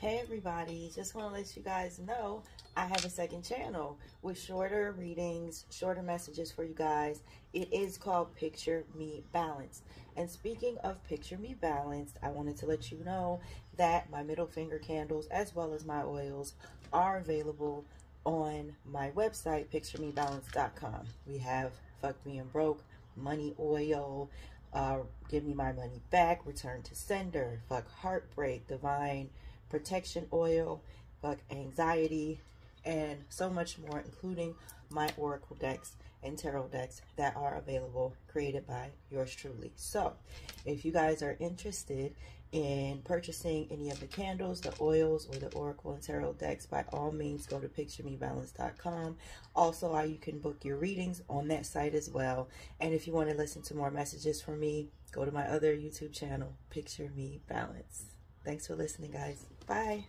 Hey everybody, just want to let you guys know I have a second channel with shorter readings, shorter messages for you guys. It is called Picture Me Balanced. And speaking of Picture Me Balanced, I wanted to let you know that my middle finger candles as well as my oils are available on my website, picturemebalanced.com. We have Fuck Me and Broke, Money Oil, uh, Give Me My Money Back, Return to Sender, Fuck Heartbreak, Divine protection oil, fuck anxiety, and so much more, including my Oracle decks and tarot decks that are available, created by yours truly. So, if you guys are interested in purchasing any of the candles, the oils, or the Oracle and Tarot decks, by all means, go to picturemebalanced.com. Also, you can book your readings on that site as well. And if you want to listen to more messages from me, go to my other YouTube channel, Picture Me Balance. Thanks for listening, guys. Bye.